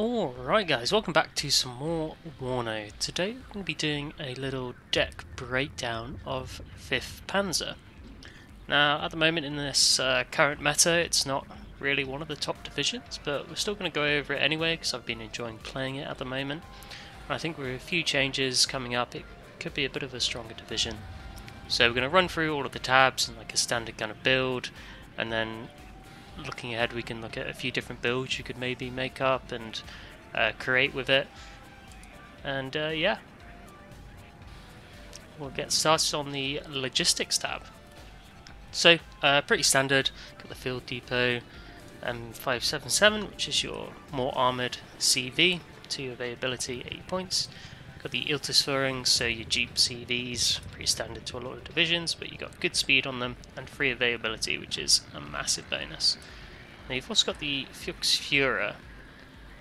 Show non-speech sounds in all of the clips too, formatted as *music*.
Alright guys, welcome back to some more Warno. Today we're going to be doing a little deck breakdown of 5th Panzer. Now at the moment in this uh, current meta it's not really one of the top divisions, but we're still going to go over it anyway because I've been enjoying playing it at the moment. I think with a few changes coming up it could be a bit of a stronger division. So we're going to run through all of the tabs and like a standard kind of build and then looking ahead, we can look at a few different builds you could maybe make up and uh, create with it. And uh, yeah, we'll get started on the logistics tab. So, uh, pretty standard. Got the field depot M577, which is your more armoured CV, to availability 8 points. Got the Iltisführung, so your Jeep CVs, pretty standard to a lot of divisions, but you got good speed on them and free availability, which is a massive bonus. Now you've also got the Fuchsführer.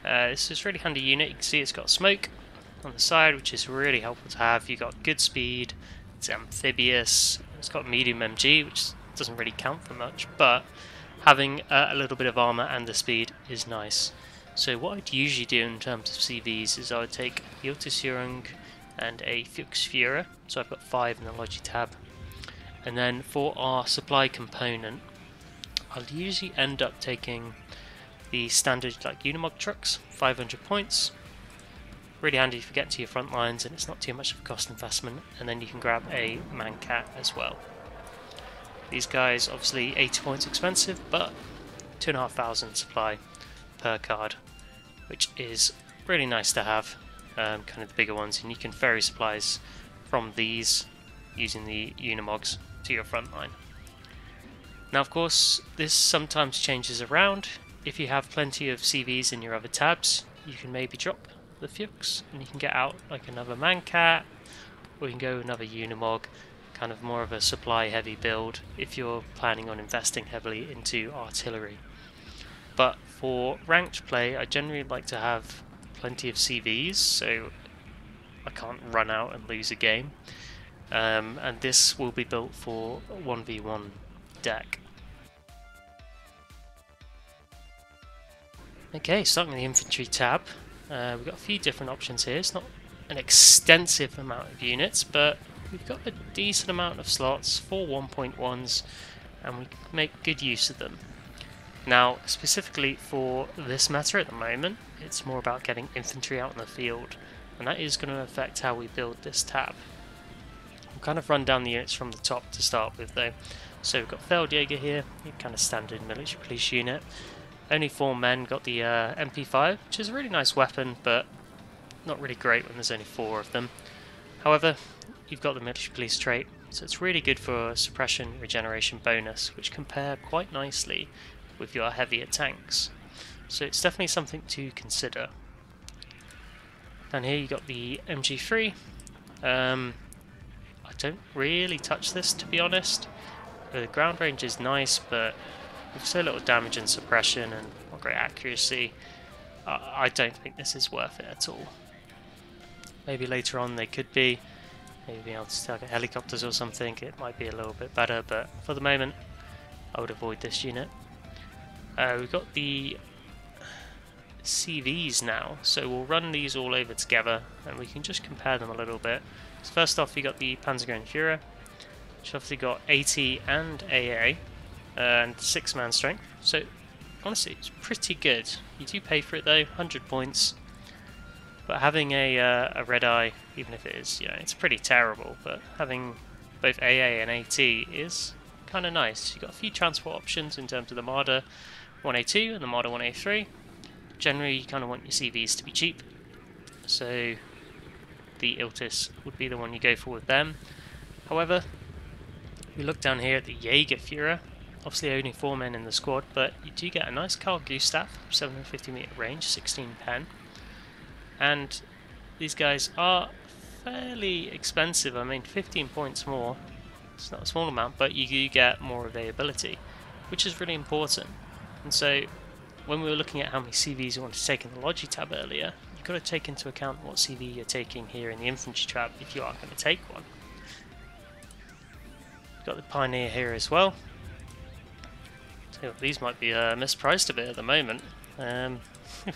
Uh, this is a really handy unit. You can see it's got smoke on the side, which is really helpful to have. You've got good speed, it's amphibious, it's got medium MG, which doesn't really count for much, but having uh, a little bit of armor and the speed is nice. So what I'd usually do in terms of CVs is I would take the Iltisführung and a Fuchsführer, so I've got five in the Logi tab. And then for our supply component, I'll usually end up taking the standard like Unimog trucks, 500 points. Really handy if you get to your front lines and it's not too much of a cost investment, and then you can grab a Mancat as well. These guys obviously 80 points expensive, but 2,500 supply per card which is really nice to have, um, kind of the bigger ones, and you can ferry supplies from these using the Unimogs to your front line. Now of course this sometimes changes around, if you have plenty of CVs in your other tabs you can maybe drop the Fuchs and you can get out like another Mancat or you can go another Unimog, kind of more of a supply heavy build if you're planning on investing heavily into artillery. But for ranked play, I generally like to have plenty of CVs, so I can't run out and lose a game. Um, and this will be built for 1v1 deck. Okay, starting with the infantry tab, uh, we've got a few different options here. It's not an extensive amount of units, but we've got a decent amount of slots, four 1.1s, and we make good use of them. Now, specifically for this matter at the moment, it's more about getting infantry out in the field, and that is going to affect how we build this tab. We'll kind of run down the units from the top to start with though. So we've got Feldjäger here, kind of standard military police unit. Only four men got the uh, MP5, which is a really nice weapon, but not really great when there's only four of them. However, you've got the military police trait, so it's really good for suppression regeneration bonus, which compare quite nicely with your heavier tanks. So it's definitely something to consider. Down here you got the MG3. Um, I don't really touch this to be honest. The ground range is nice, but with so little damage and suppression and not great accuracy, uh, I don't think this is worth it at all. Maybe later on they could be. Maybe being able to target helicopters or something, it might be a little bit better, but for the moment, I would avoid this unit. Uh, we've got the CVs now, so we'll run these all over together and we can just compare them a little bit. So first off, we got the Panzergrenadier, which obviously got AT and AA and 6 man strength. So honestly, it's pretty good. You do pay for it though, 100 points. But having a, uh, a red eye, even if it is, you know, it's pretty terrible, but having both AA and AT is kind of nice. You've got a few transport options in terms of the Marder, 1A2 and the Marder 1A3. Generally, you kind of want your CVs to be cheap, so the Iltis would be the one you go for with them. However, we look down here at the Jägerführer, obviously only four men in the squad, but you do get a nice Carl Gustav, 750 meter range, 16 pen, and these guys are fairly expensive. I mean, 15 points more. It's not a small amount, but you do get more availability, which is really important. And so when we were looking at how many CVs you want to take in the Logi tab earlier, you've got to take into account what CV you're taking here in the infantry tab if you are going to take one. We've got the Pioneer here as well. So these might be uh, mispriced a bit at the moment. Um, *laughs* I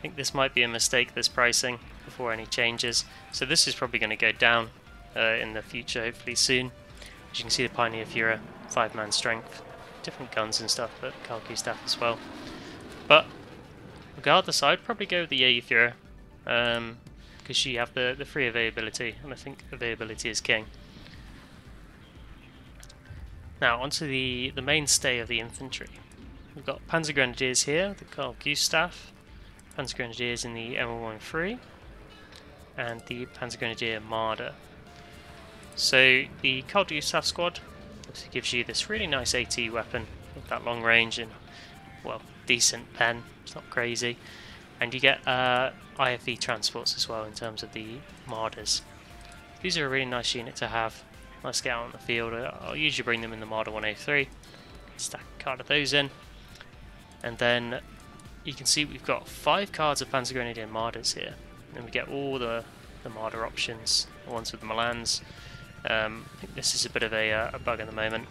think this might be a mistake, this pricing, before any changes. So this is probably going to go down uh, in the future, hopefully soon. As you can see the Pioneer Führer, 5-man strength, different guns and stuff, but Carl Gustaf as well. But regardless, I'd probably go with the Jaeger Führer, um, because you have the, the free availability, and I think availability is king. Now, onto the, the mainstay of the infantry. We've got Panzer Grenadiers here, the Carl Gustaf, Panzer Grenadiers in the M113, and the Panzer Grenadier Marder. So the Carl Gustaf squad obviously gives you this really nice AT weapon with that long range and, well, decent pen, it's not crazy. And you get uh, IFV transports as well in terms of the Marders. These are a really nice unit to have Let's get out on the field. I'll usually bring them in the Marder 1A3. Stack a card of those in. And then you can see we've got five cards of Panzer Grenadier Marders here. And we get all the, the Marder options, the ones with the Milans. Um, I think this is a bit of a, uh, a bug at the moment.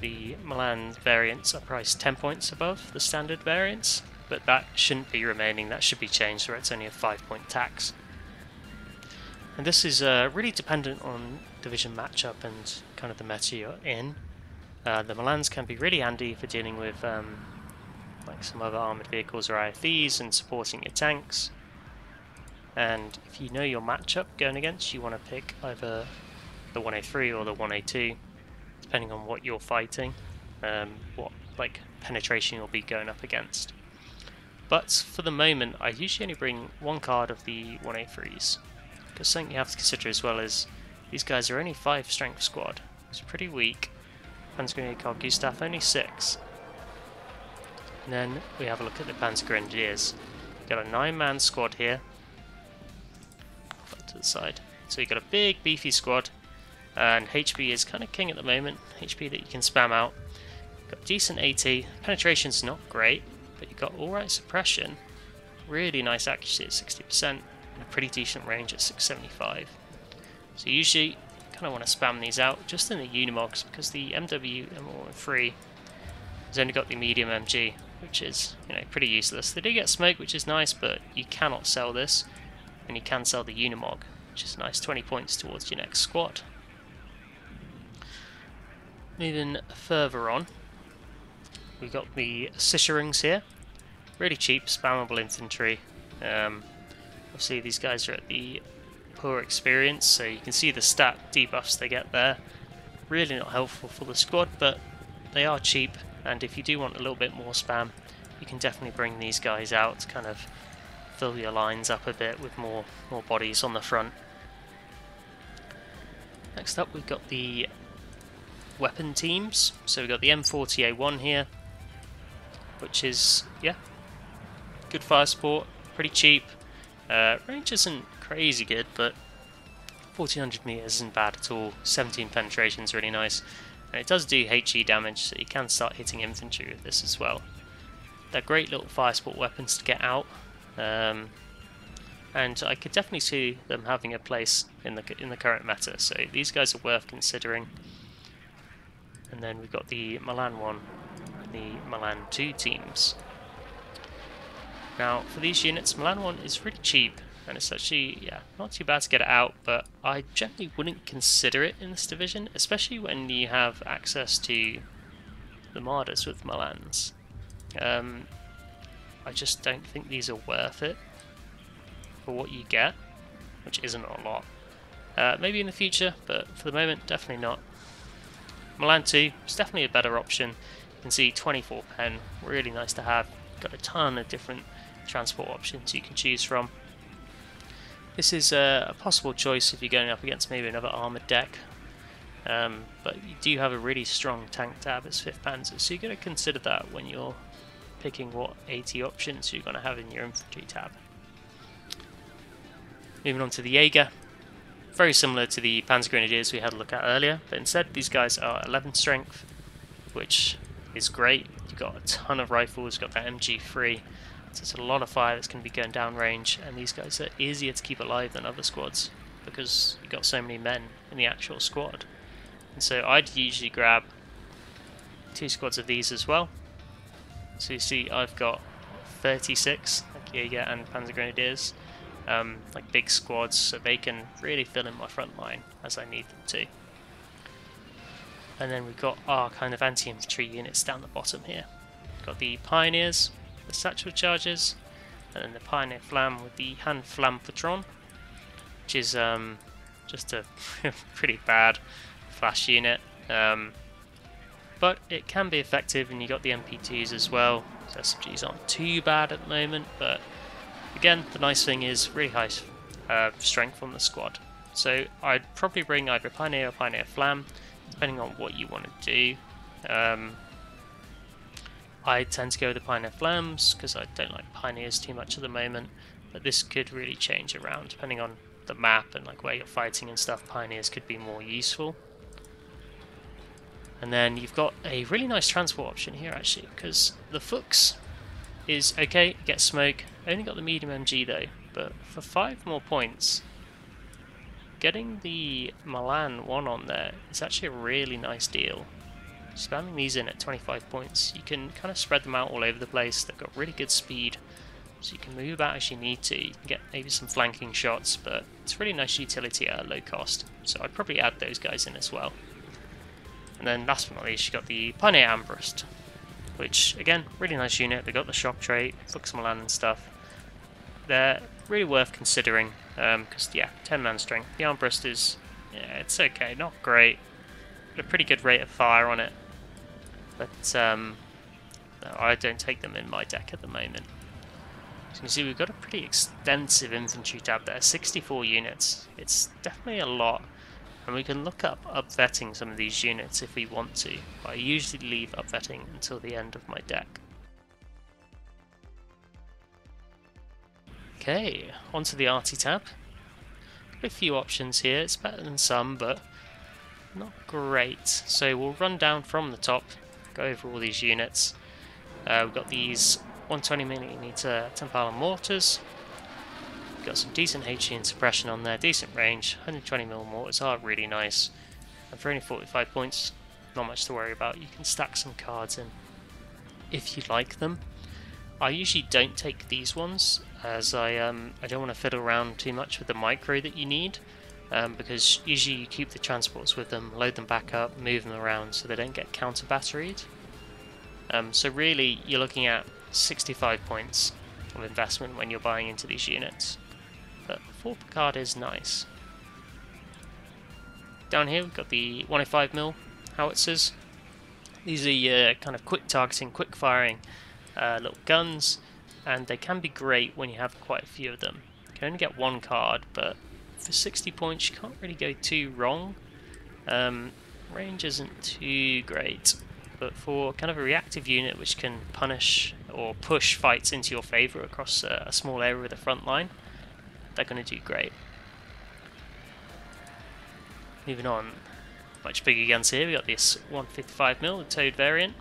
The Milan variants are priced 10 points above the standard variants, but that shouldn't be remaining, that should be changed where it's only a 5 point tax. And this is uh, really dependent on division matchup and kind of the meta you're in. Uh, the Milans can be really handy for dealing with um, like some other armoured vehicles or IFVs and supporting your tanks. And if you know your matchup going against, you want to pick either the 103 or the 182, depending on what you're fighting, um, what like penetration you'll be going up against. But for the moment, I usually only bring one card of the 183s. Because something you have to consider as well is these guys are only 5 strength squad. It's pretty weak. Panzer Carl Gustaf only 6. And then we have a look at the Panzer Grenadiers. Got a 9 man squad here. To the side. So you've got a big beefy squad. And HP is kind of king at the moment. HP that you can spam out. Got decent AT. Penetration's not great, but you've got alright suppression. Really nice accuracy at 60% and a pretty decent range at 675. So usually kind of want to spam these out just in the Unimogs because the MW M13 has only got the medium MG, which is you know pretty useless. They do get smoke, which is nice, but you cannot sell this, and you can sell the Unimog, which is nice, 20 points towards your next squad. Moving further on, we've got the Sicherungs here, really cheap, spammable infantry. Um, Obviously these guys are at the poor experience, so you can see the stat debuffs they get there. Really not helpful for the squad, but they are cheap, and if you do want a little bit more spam, you can definitely bring these guys out to kind of fill your lines up a bit with more, more bodies on the front. Next up we've got the weapon teams. So we've got the M40A1 here, which is, yeah, good fire support, pretty cheap, uh, range isn't crazy good, but 1400 meters isn't bad at all. 17 penetration is really nice. And it does do HE damage, so you can start hitting infantry with this as well. They're great little fire support weapons to get out. Um, and I could definitely see them having a place in the in the current meta. So these guys are worth considering. And then we've got the Milan one, and the Milan two teams. Now, for these units, Milan 1 is really cheap, and it's actually, yeah, not too bad to get it out, but I generally wouldn't consider it in this division, especially when you have access to the Marders with Milans. Um, I just don't think these are worth it for what you get, which isn't a lot. Uh, maybe in the future, but for the moment, definitely not. Milan 2 is definitely a better option. You can see 24 pen, really nice to have. Got a ton of different transport options you can choose from. This is a, possible choice if you're going up against maybe another armoured deck, um, but you do have a really strong tank tab as 5th Panzer, so you're going to consider that when you're picking what AT options you're going to have in your infantry tab. Moving on to the Jaeger, very similar to the Panzer Grenadiers we had a look at earlier, but instead these guys are 11 strength, which is great. You've got a ton of rifles, you've got that MG3, so it's a lot of fire that's going to be going down range, and these guys are easier to keep alive than other squads because you've got so many men in the actual squad. And so I'd usually grab two squads of these as well. So you see I've got 36, Jaeger and Panzer Grenadiers, um, like big squads, so they can really fill in my front line as I need them to. And then we've got our kind of anti-infantry units down the bottom here. We've got the Pioneers, the Satchel Chargers, and then the Pioneer Flam with the Hand Flam Patron, which is um, just a *laughs* pretty bad flash unit. Um, but it can be effective, and you got the MP2s as well. So SMGs aren't too bad at the moment, but again, the nice thing is really high uh, strength on the squad. So I'd probably bring either Pioneer or Pioneer Flam, depending on what you want to do. Um, I tend to go with the Pioneer Flams because I don't like Pioneers too much at the moment, but this could really change around depending on the map and like where you're fighting and stuff. Pioneers could be more useful. And then you've got a really nice transport option here actually, because the Fuchs is okay, get smoke, only got the medium MG though, but for five more points, getting the Milan one on there is actually a really nice deal. Spamming these in at 25 points, you can kind of spread them out all over the place, they've got really good speed, so you can move about as you need to, you can get maybe some flanking shots, but it's really nice utility at a low cost, so I'd probably add those guys in as well. And then last but not least, you got the Pioneer Armbrust, which again, really nice unit. They got the shock trait, Fuchs Milan and stuff. They're really worth considering because um, yeah, 10 man strength. The Armbrust is yeah, it's okay, not great, but a pretty good rate of fire on it. But um, no, I don't take them in my deck at the moment. As you can see, we've got a pretty extensive infantry tab there, 64 units. It's definitely a lot and we can look up upvetting some of these units if we want to, but I usually leave upvetting until the end of my deck. Okay, onto the arty tab. A few options here, it's better than some, but not great. So we'll run down from the top, go over all these units. Uh, we've got these 120mm Tampella mortars, Got some decent HE and suppression on there, decent range, 120mm mortars are really nice. And for only 45 points, not much to worry about. You can stack some cards in if you like them. I usually don't take these ones as I um, I don't want to fiddle around too much with the micro that you need um, because usually you keep the transports with them, load them back up, move them around so they don't get counter batteried. Um, so really you're looking at 65 points of investment when you're buying into these units 4 card is nice. Down here we've got the 105mm howitzers. These are your kind of quick targeting, quick firing uh, little guns, and they can be great when you have quite a few of them. You can only get one card, but for 60 points you can't really go too wrong. Um, range isn't too great, but for kind of a reactive unit which can punish or push fights into your favour across a, a small area of the front line, they're going to do great. Moving on, much bigger guns here. We got this 155mm, the Towed variant.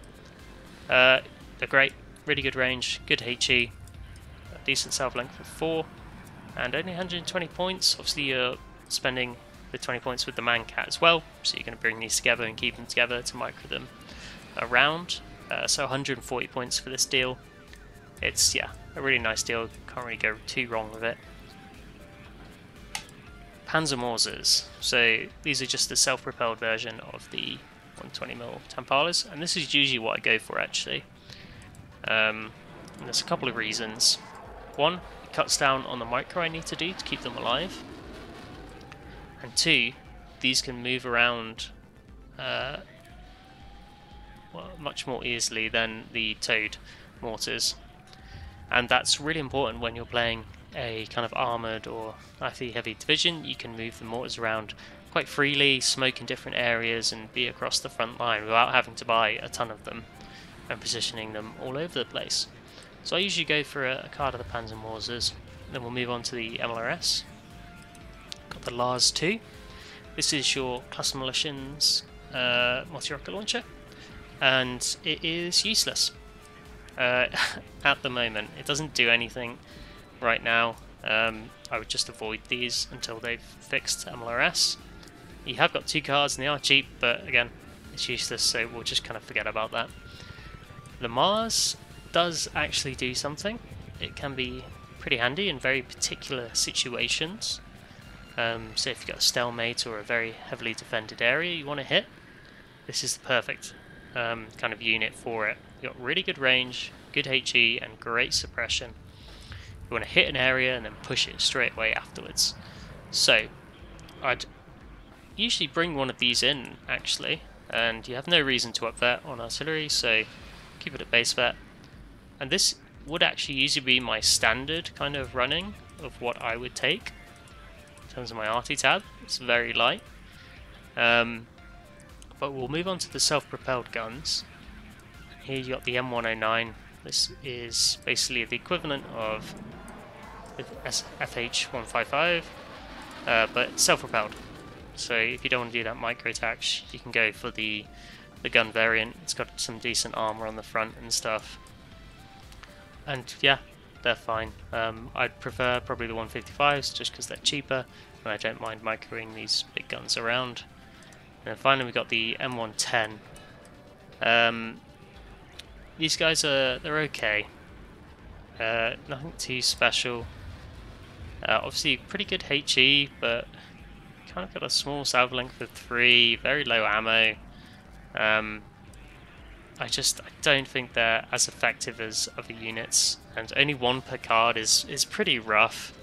Uh, they're great, really good range, good HE, decent self length of 4, and only 120 points. Obviously, you're spending the 20 points with the Mancat as well, so you're going to bring these together and keep them together to micro them around. Uh, so 140 points for this deal. It's, yeah, a really nice deal. Can't really go too wrong with it. Panzermorsers. So these are just the self-propelled version of the 120mm Tampellas, and this is usually what I go for actually. Um, there's a couple of reasons. One, it cuts down on the micro I need to do to keep them alive. And two, these can move around uh, well, much more easily than the Towed mortars. And that's really important when you're playing a kind of armoured or IFV heavy division, you can move the mortars around quite freely, smoke in different areas, and be across the front line without having to buy a ton of them and positioning them all over the place. So I usually go for a, a card of the Panzermorsers, then we'll move on to the MLRS. Got the Lars 2. This is your cluster munitions uh, multi-rocket launcher, and it is useless uh, *laughs* at the moment. It doesn't do anything right now. Um, I would just avoid these until they've fixed MLRS. You have got two cards and they are cheap, but again, it's useless, so we'll just kind of forget about that. The Mars does actually do something. It can be pretty handy in very particular situations. Um, so if you've got a stalemate or a very heavily defended area you want to hit, this is the perfect um, kind of unit for it. You've got really good range, good HE, and great suppression. You want to hit an area and then push it straight away afterwards. So, I'd usually bring one of these in, actually, and you have no reason to up that on artillery, so keep it at base vet. And this would actually usually be my standard kind of running of what I would take in terms of my arty tab. It's very light. Um, but we'll move on to the self-propelled guns. Here you got the M109. This is basically the equivalent of the FH155, uh, but self-propelled. So if you don't want to do that micro attach, you can go for the the gun variant. It's got some decent armor on the front and stuff. And yeah, they're fine. Um, I'd prefer probably the 155s just because they're cheaper, and I don't mind microing these big guns around. And then finally we got the M110. Um, these guys are they're okay. Uh, nothing too special. Uh, obviously pretty good HE, but kind of got a small salvo length of 3, very low ammo. Um, I just I don't think they're as effective as other units, and only one per card is, is pretty rough.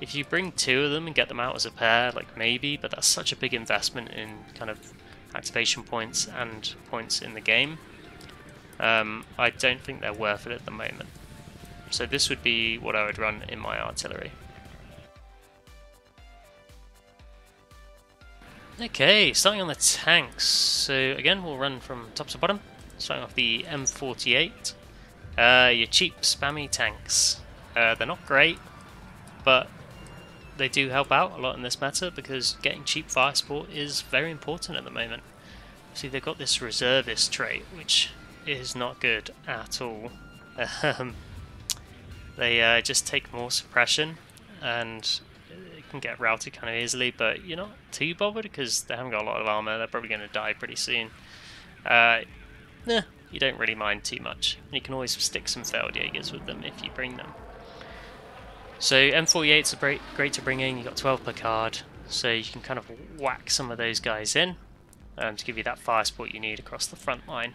If you bring two of them and get them out as a pair, like maybe, but that's such a big investment in kind of activation points and points in the game. Um, I don't think they're worth it at the moment. So this would be what I would run in my artillery. Okay, starting on the tanks. So again, we'll run from top to bottom. Starting off the M48. Uh, your cheap, spammy tanks. Uh, they're not great, but they do help out a lot in this matter because getting cheap fire support is very important at the moment. See, they've got this reservist trait, which is not good at all. *laughs* They uh, just take more suppression and can get routed kind of easily, but you're not too bothered because they haven't got a lot of armor. They're probably going to die pretty soon. Uh, nah, you don't really mind too much. And You can always stick some Feldjägers with them if you bring them. So M48s are great, great to bring in. You've got 12 per card, so you can kind of whack some of those guys in um, to give you that fire support you need across the front line.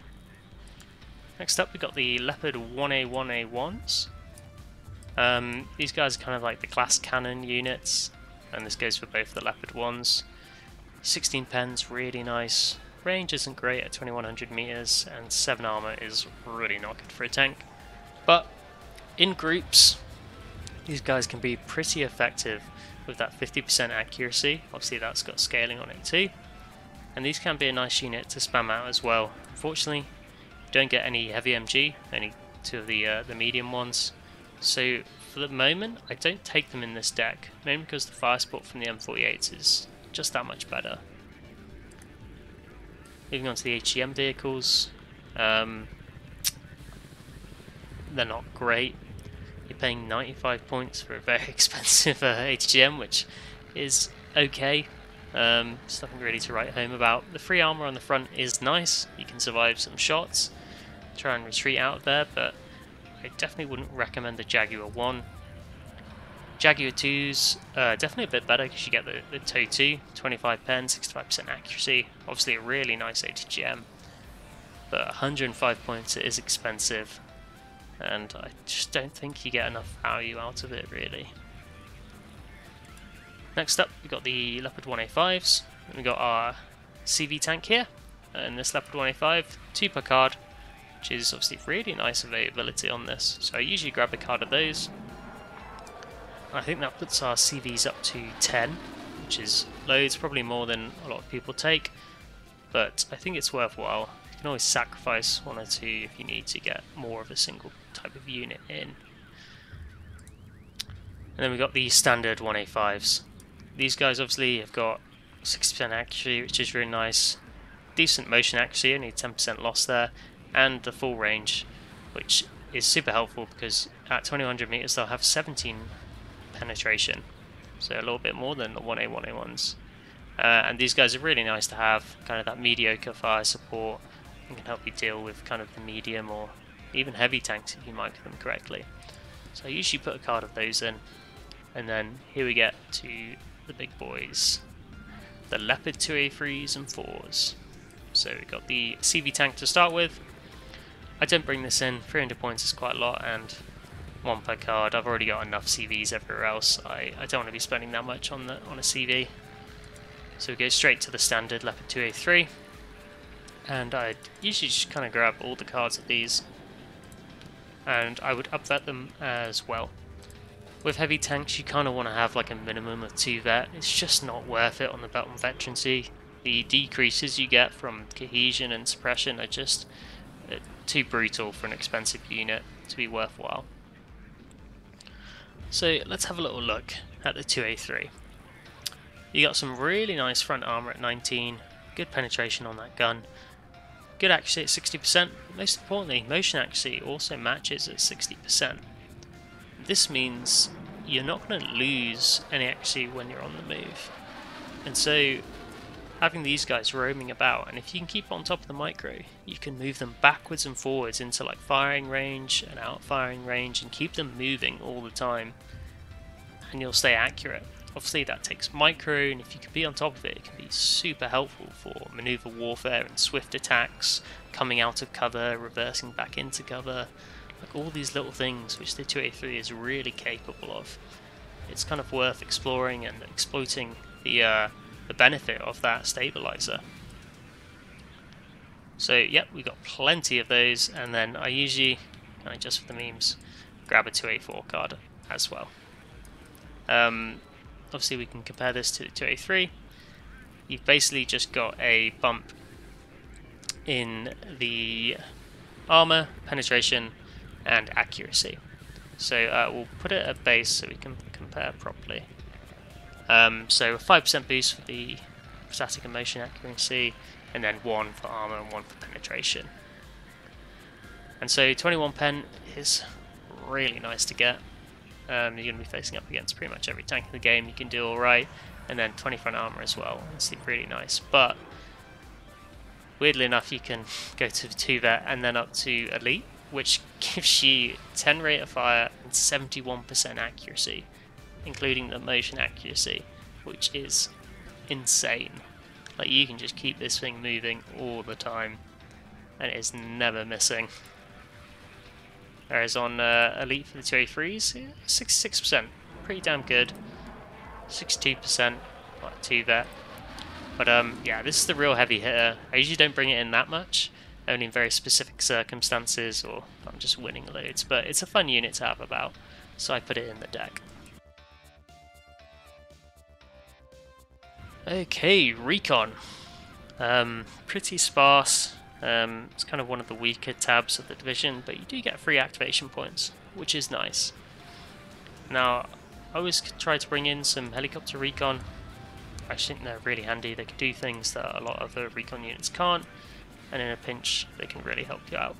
Next up, we've got the Leopard 1A1A1s. Um, these guys are kind of like the glass cannon units and this goes for both the Leopard ones. 16 pens, really nice. Range isn't great at 2100 meters, and 7 armor is really not good for a tank. But in groups, these guys can be pretty effective with that 50% accuracy. Obviously, that's got scaling on it too. And these can be a nice unit to spam out as well. Unfortunately, you don't get any heavy MG, only two of the uh, the medium ones. So for the moment, I don't take them in this deck, mainly because the fire support from the M48 is just that much better. Moving on to the ATGM vehicles, um, they're not great. You're paying 95 points for a very *laughs* expensive uh, ATGM, which is okay. Um, nothing really to write home about. The free armor on the front is nice. You can survive some shots, try and retreat out there, but I definitely wouldn't recommend the Jaguar 1. Jaguar 2's uh, definitely a bit better because you get the, the TOW 2, 25 pen, 65% accuracy, obviously a really nice ATGM, but 105 points it is expensive, and I just don't think you get enough value out of it really. Next up we've got the Leopard 1A5s, and we've got our CV tank here, and this Leopard 1A5, 2 per card, which is obviously really nice availability on this. So I usually grab a card of those. I think that puts our CVs up to 10, which is loads, probably more than a lot of people take, but I think it's worthwhile. You can always sacrifice one or two if you need to get more of a single type of unit in. And then we've got the standard 1A5s. These guys obviously have got 60% accuracy, which is really nice. Decent motion accuracy, only 10% loss there, and the full range, which is super helpful because at 2100 meters they'll have 17 penetration, so a little bit more than the 1A 1A1s. Uh, and these guys are really nice to have, kind of that mediocre fire support, and can help you deal with kind of the medium or even heavy tanks if you mic them correctly. So I usually put a card of those in, and then here we get to the big boys. The Leopard 2A3s and 4s. So we've got the CV tank to start with. I don't bring this in, 300 points is quite a lot, and one per card. I've already got enough CVs everywhere else. I, I don't want to be spending that much on the on a CV. So we go straight to the standard Leopard 2A3. And I usually just kind of grab all the cards of these. And I would up upvet them as well. With heavy tanks, you kind of want to have like a minimum of 2 vet. It's just not worth it on the belt on veterancy. The decreases you get from cohesion and suppression are just too brutal for an expensive unit to be worthwhile. So let's have a little look at the 2A3. You got some really nice front armor at 19, good penetration on that gun, good accuracy at 60%, most importantly, motion accuracy also matches at 60%. This means you're not going to lose any accuracy when you're on the move. And so having these guys roaming about, and if you can keep on top of the micro, you can move them backwards and forwards into like firing range and out firing range and keep them moving all the time, and you'll stay accurate. Obviously that takes micro, and if you can be on top of it, it can be super helpful for maneuver warfare and swift attacks, coming out of cover, reversing back into cover, like all these little things which the 2A3 is really capable of. It's kind of worth exploring and exploiting the uh, the benefit of that stabilizer. So yep, we've got plenty of those, and then I usually, just for the memes, grab a 2A4 card as well. Um, obviously we can compare this to, to A3. You've basically just got a bump in the armor, penetration, and accuracy. So uh, we'll put it at base so we can compare properly. Um, so 5% boost for the static and motion accuracy, and then 1 for armor and 1 for penetration. And so 21 pen is really nice to get. Um, you're going to be facing up against pretty much every tank in the game. You can do alright. And then 20 front armor as well. It's really nice. But weirdly enough, you can go to 2 vet and then up to elite, which *laughs* gives you 10 rate of fire and 71% accuracy, including the motion accuracy, which is insane. Like you can just keep this thing moving all the time, and it is never missing. Whereas on uh, Elite for the 2A3s, 66%, pretty damn good. 62%, like 2 vet. But um, yeah, this is the real heavy hitter. I usually don't bring it in that much, only in very specific circumstances or I'm just winning loads, but it's a fun unit to have about, so I put it in the deck. Okay, Recon. Um, pretty sparse, um, it's kind of one of the weaker tabs of the division, but you do get free activation points, which is nice. Now, I always try to bring in some helicopter recon. I think they're really handy. They can do things that a lot of the recon units can't, and in a pinch, they can really help you out.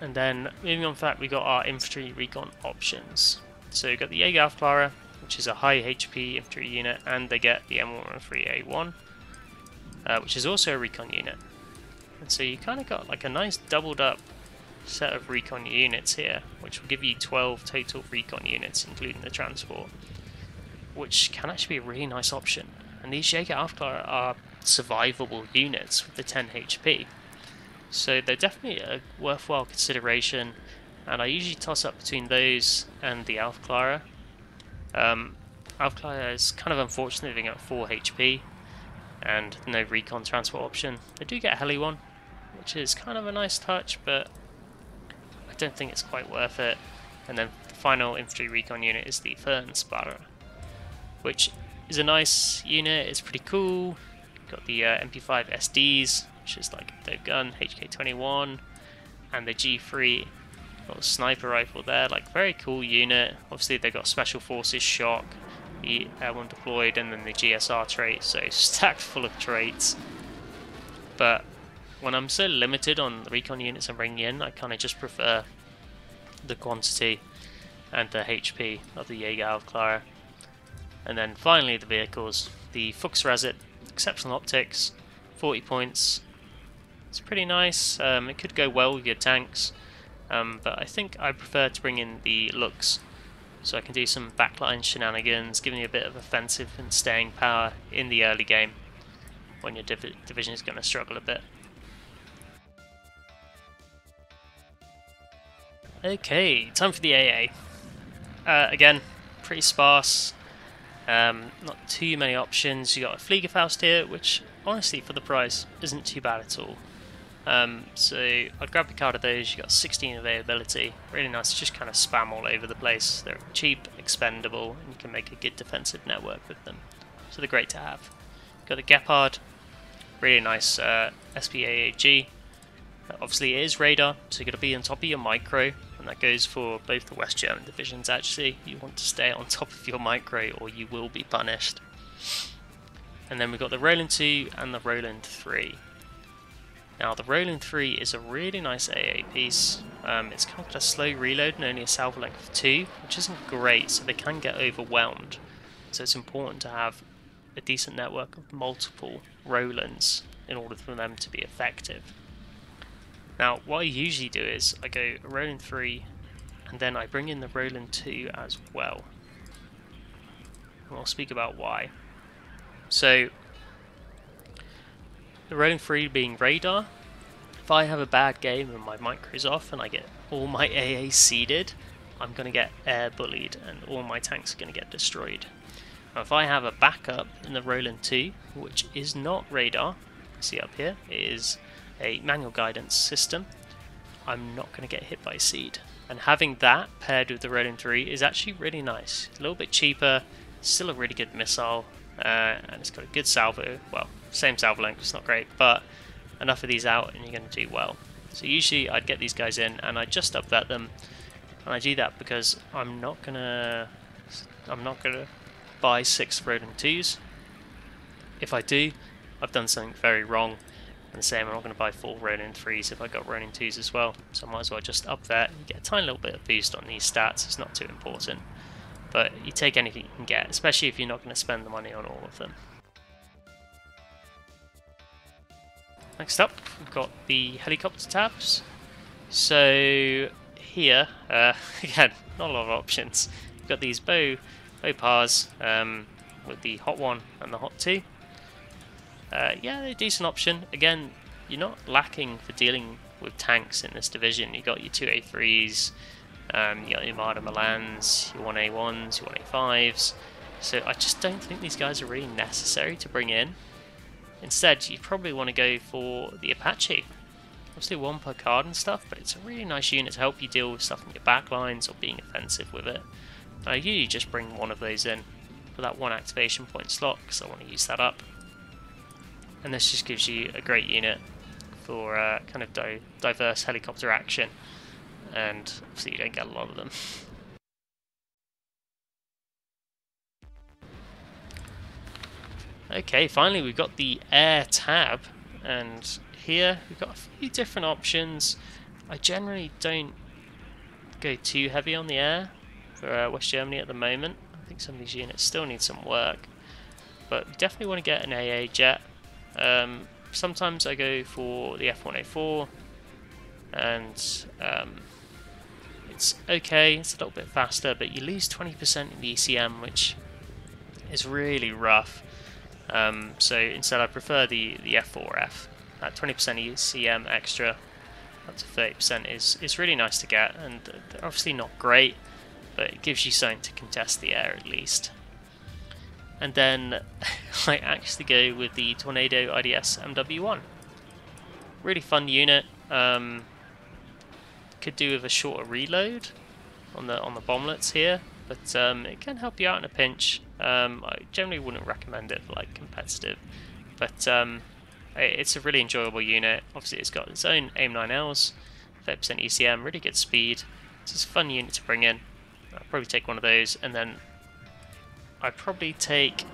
And then, moving on from that, we got our infantry recon options. So you've got the Jaeger Aufklärer, which is a high HP infantry unit, and they get the M113A1 uh, which is also a recon unit. And so you kind of got like a nice doubled up set of recon units here, which will give you 12 total recon units, including the transport, which can actually be a really nice option. And these Jaeger Aufklärer are survivable units with the 10 HP. So they're definitely a worthwhile consideration, and I usually toss up between those and the Aufklärer. Um, Aufklärer is kind of unfortunate being at 4 HP, and no recon transport option. They do get a heli one, which is kind of a nice touch, but I don't think it's quite worth it. And then the final infantry recon unit is the Fernspäher, which is a nice unit, it's pretty cool. Got the uh, MP5 SDs, which is like the gun, HK21, and the G3 little sniper rifle there, like very cool unit. Obviously they got special forces shock, the Airborne deployed, and then the GSR trait, so *laughs* stacked full of traits. But when I'm so limited on the recon units I'm bringing in, I kind of just prefer the quantity and the HP of the Jaeger Aufklärer. And then finally the vehicles. The Fuchs RASIT, exceptional optics, 40 points. It's pretty nice. Um, it could go well with your tanks. Um, but I think I prefer to bring in the Luchs so I can do some backline shenanigans, giving you a bit of offensive and staying power in the early game when your div division is going to struggle a bit. Okay, time for the AA. Uh, again, pretty sparse, um, not too many options. You got a Fliegerfaust here, which honestly for the price isn't too bad at all. Um, so I'd grab a card of those, you got 16 availability, really nice just kind of spam all over the place. They're cheap, expendable, and you can make a good defensive network with them. So they're great to have. Got the Gepard, really nice uh, SPAAG. Obviously it is radar, so you've got to be on top of your micro, and that goes for both the West German divisions actually. You want to stay on top of your micro or you will be punished. And then we've got the Roland 2 and the Roland 3. Now the Roland 3 is a really nice AA piece. Um, it's kind of got a slow reload and only a salvo length of 2, which isn't great, so they can get overwhelmed. So it's important to have a decent network of multiple Rolands in order for them to be effective. Now what I usually do is I go Roland 3 and then I bring in the Roland 2 as well. And I'll speak about why. So the Roland 3 being radar. If I have a bad game and my micro's off and I get all my AA seeded, I'm going to get air bullied and all my tanks are going to get destroyed. Now if I have a backup in the Roland 2, which is not radar, see up here, is a manual guidance system, I'm not going to get hit by SEAD. And having that paired with the Roland 3 is actually really nice. A little bit cheaper, still a really good missile, uh, and it's got a good salvo. Well, same salvo length, it's not great, but enough of these out and you're going to do well. So usually I'd get these guys in and I just upvet them, and I do that because I'm not gonna, I'm not gonna buy six Roland twos. If I do, I've done something very wrong. And the same, I'm not going to buy four Roland 3s if I got Roland 2s as well. So I might as well just up that. You get a tiny little bit of boost on these stats, it's not too important. But you take anything you can get, especially if you're not going to spend the money on all of them. Next up, we've got the helicopter tabs. So here, uh, *laughs* again, not a lot of options. We've got these bow, bow pars um, with the hot one and the hot two. Uh, yeah, they're a decent option. Again, you're not lacking for dealing with tanks in this division. You've got your two A3s, um, you got your Marder Milans, your 1A1s, your 1A5s. So I just don't think these guys are really necessary to bring in. Instead, you probably want to go for the Apache. Obviously one per card and stuff, but it's a really nice unit to help you deal with stuff in your backlines or being offensive with it. I usually just bring one of those in for that one activation point slot because I want to use that up. And this just gives you a great unit for uh, kind of di diverse helicopter action and obviously you don't get a lot of them. *laughs* Okay, finally we've got the air tab, and here we've got a few different options. I generally don't go too heavy on the air for uh, West Germany at the moment. I think some of these units still need some work, but we definitely want to get an AA jet. Um, sometimes I go for the F104, and um, it's okay, it's a little bit faster, but you lose 20% in the ECM, which is really rough. Um, so instead I prefer the, the F4F. That 20% ECM extra up to 30% is, is really nice to get and they're obviously not great but it gives you something to contest the air at least. And then *laughs* I actually go with the Tornado IDS MW1. Really fun unit. Um, could do with a shorter reload on the on the bomblets here, but um, it can help you out in a pinch. Um, I generally wouldn't recommend it for like competitive, but um, it's a really enjoyable unit. Obviously, it's got its own AIM-9Ls, 30% ECM, really good speed. It's just a fun unit to bring in. I'll probably take one of those, and then I'd probably take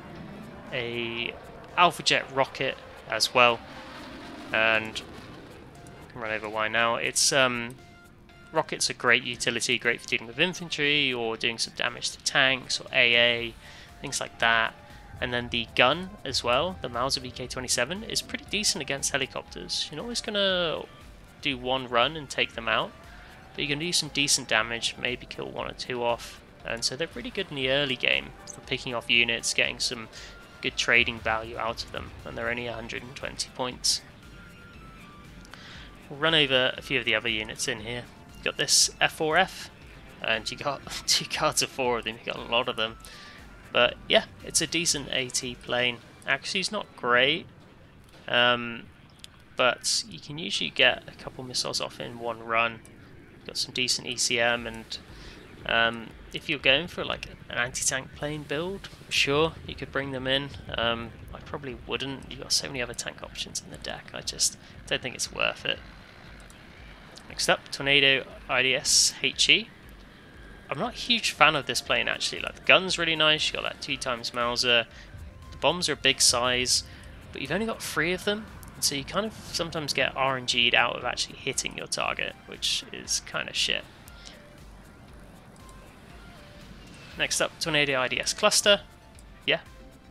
a Alpha Jet rocket as well, and I can run over why now. It's um, rockets are great utility, great for dealing with infantry or doing some damage to tanks or AA things like that. And then the gun as well, the Mauser BK27, is pretty decent against helicopters. You're not always going to do one run and take them out, but you can do some decent damage, maybe kill one or two off, and so they're really good in the early game for picking off units, getting some good trading value out of them, and they're only 120 points. We'll run over a few of the other units in here. You've got this F4F, and you got *laughs* two cards of four of them, you got a lot of them. But yeah, it's a decent AT plane. Accuracy's not great, um, but you can usually get a couple missiles off in one run. Got some decent ECM, and um, if you're going for like an anti-tank plane build, sure, you could bring them in. Um, I probably wouldn't. You've got so many other tank options in the deck, I just don't think it's worth it. Next up, Tornado IDS HE. I'm not a huge fan of this plane actually. Like the gun's really nice, you got that two times Mauser. The bombs are a big size, but you've only got three of them, so you kind of sometimes get RNG'd out of actually hitting your target, which is kind of shit. Next up, Tornado IDS cluster. Yeah,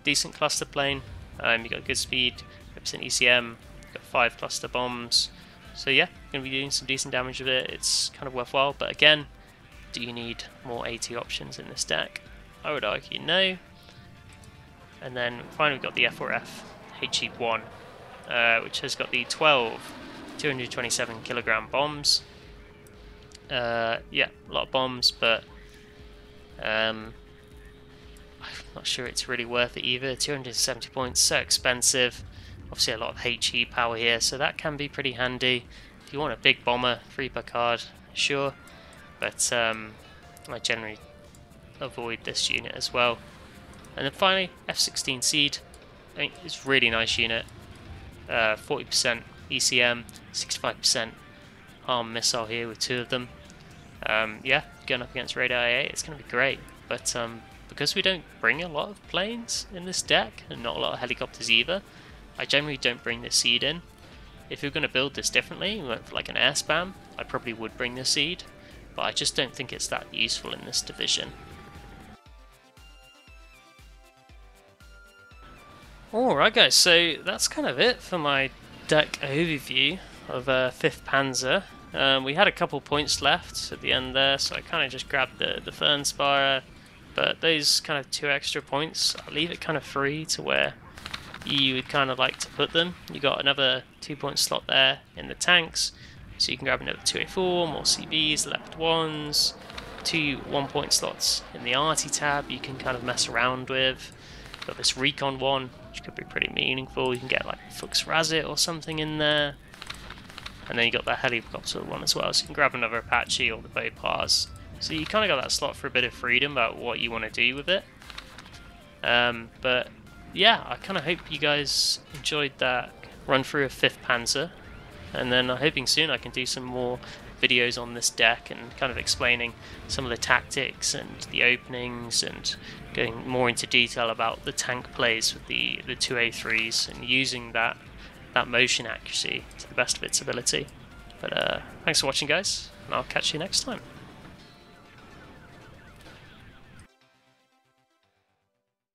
decent cluster plane. Um, you got good speed, 5% ECM, got five cluster bombs. So yeah, going to be doing some decent damage with it. It's kind of worthwhile, but again, do you need more AT options in this deck? I would argue no. And then finally we've got the F4F HE1, uh, which has got the 12 227 kilogram bombs. Uh, yeah, a lot of bombs, but um, I'm not sure it's really worth it either. 270 points, so expensive. Obviously a lot of HE power here, so that can be pretty handy. If you want a big bomber, free per card, sure but um, I generally avoid this unit as well. And then finally, F-16 SEAD. I think it's a really nice unit. 40% uh, ECM, 65% arm missile here with two of them. Um, yeah, going up against Radar IA, it's going to be great. But um, because we don't bring a lot of planes in this deck, and not a lot of helicopters either, I generally don't bring the SEAD in. If we are going to build this differently, we went for like an air spam, I probably would bring the SEAD but I just don't think it's that useful in this division. Alright guys, so that's kind of it for my deck overview of uh, 5th Panzer. Um, we had a couple points left at the end there, so I kind of just grabbed the, the Fernspäher, but those kind of two extra points, I'll leave it kind of free to where you would kind of like to put them. You got another two point slot there in the tanks, so you can grab another 2A4, more CVs, left ones, two one point slots in the arty tab you can kind of mess around with. Got this recon one, which could be pretty meaningful. You can get like Fuchs RASIT or something in there. And then you got that helicopter one as well, so you can grab another Apache or the Bopars. So you kind of got that slot for a bit of freedom about what you want to do with it. Um, but yeah, I kind of hope you guys enjoyed that run through of 5th Panzer and then I'm hoping soon I can do some more videos on this deck and kind of explaining some of the tactics and the openings and going more into detail about the tank plays with the, the 2A3s and using that, that motion accuracy to the best of its ability. But uh, thanks for watching guys, and I'll catch you next time.